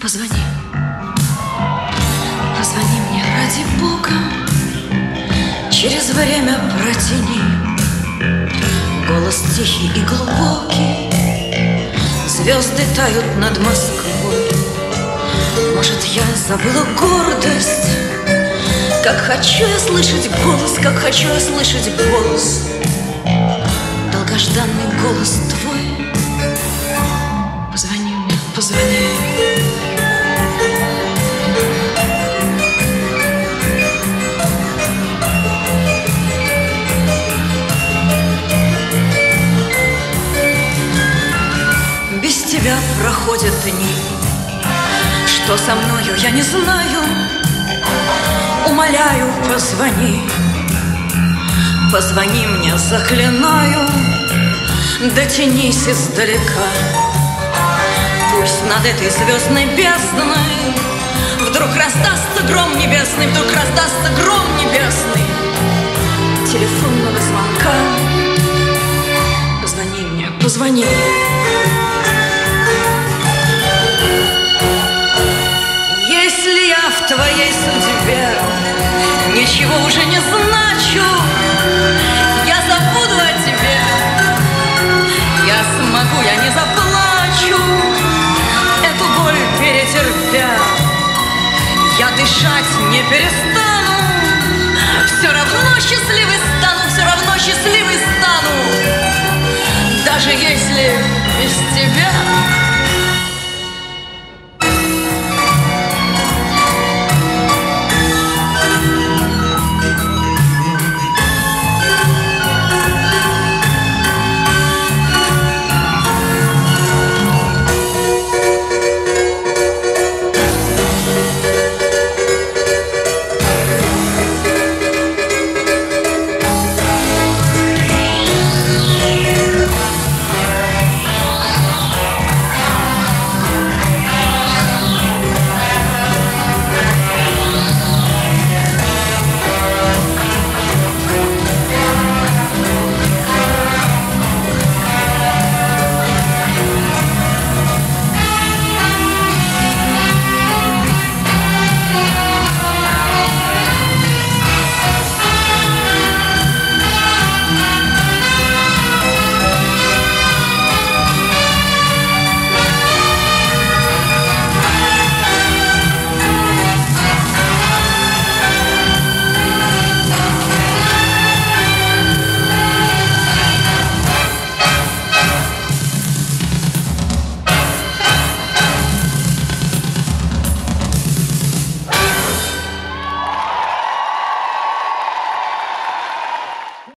Позвони. Позвони мне ради Бога. Через время протяни. Голос тихий и глубокий. Звезды тают над Москвой. Может, я забыла гордость? Как хочу я слышать голос, как хочу я слышать голос. Долгожданный голос твой. Позвони. Без тебя проходят дни. Что со мною, я не знаю. Умоляю, позвони. Позвони мне, заклинаю. Дотянись издалека Пусть над этой звездной бездной Вдруг раздастся гром небесный Вдруг раздастся гром небесный. Телефонного звонка. Позвони мне, позвони. Если я в твоей судьбе Ничего уже не значу Я забуду о тебе. Я смогу, я не заплачу дышать не перестану. Все равно счастливый